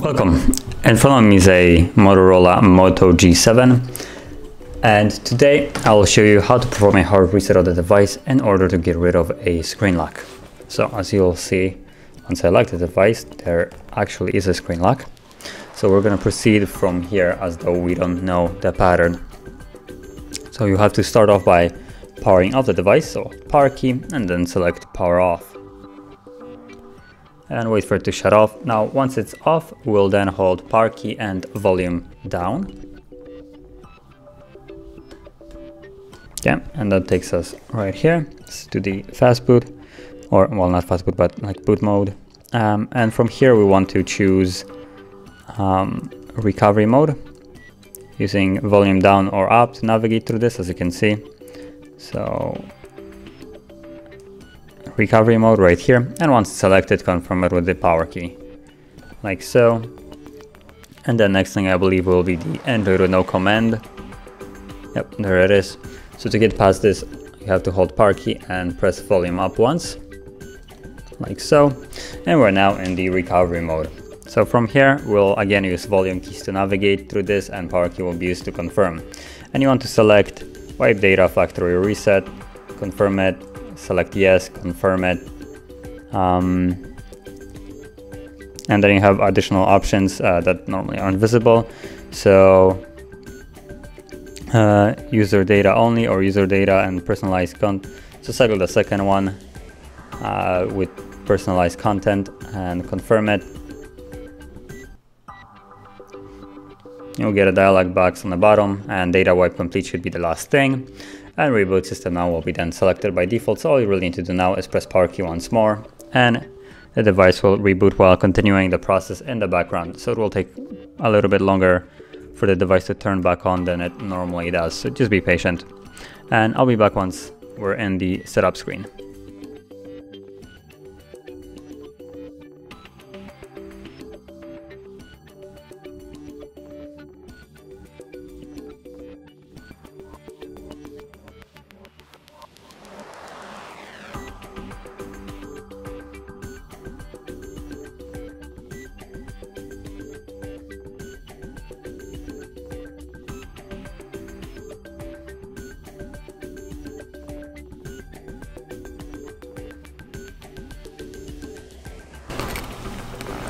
Welcome. In front of me is a Motorola Moto G7 and today I will show you how to perform a hard reset of the device in order to get rid of a screen lock. So as you'll see, once I lock the device, there actually is a screen lock. So we're going to proceed from here as though we don't know the pattern. So you have to start off by powering off the device, so power key, and then select power off. And wait for it to shut off. Now once it's off, we'll then hold power key and volume down yeah and that takes us right here to the fast boot or well not fast boot but like boot mode um, and from here we want to choose um, recovery mode using volume down or up to navigate through this as you can see so recovery mode right here and once selected confirm it with the power key like so and the next thing I believe will be the enter with no command yep there it is so to get past this, you have to hold power key and press volume up once, like so. And we're now in the recovery mode. So from here, we'll again use volume keys to navigate through this and power key will be used to confirm. And you want to select wipe data factory reset, confirm it, select yes, confirm it. Um, and then you have additional options uh, that normally aren't visible. So uh, user data only or user data and personalized content. So cycle the second one uh, with personalized content and confirm it. You'll get a dialog box on the bottom and data wipe complete should be the last thing. And reboot system now will be then selected by default. So all you really need to do now is press power key once more and the device will reboot while continuing the process in the background. So it will take a little bit longer for the device to turn back on than it normally does. So just be patient. And I'll be back once we're in the setup screen.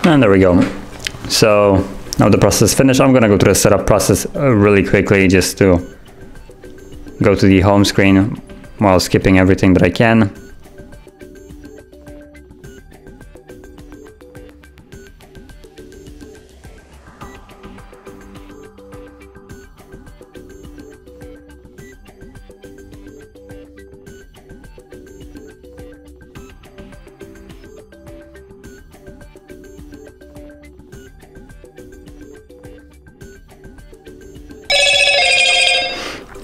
And there we go. So now the process is finished. I'm gonna go through the setup process uh, really quickly just to go to the home screen while skipping everything that I can.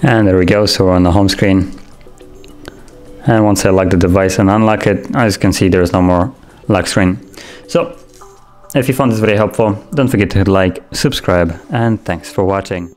And there we go, so we're on the home screen. And once I lock the device and unlock it, as you can see, there's no more lock screen. So, if you found this video helpful, don't forget to hit like, subscribe, and thanks for watching.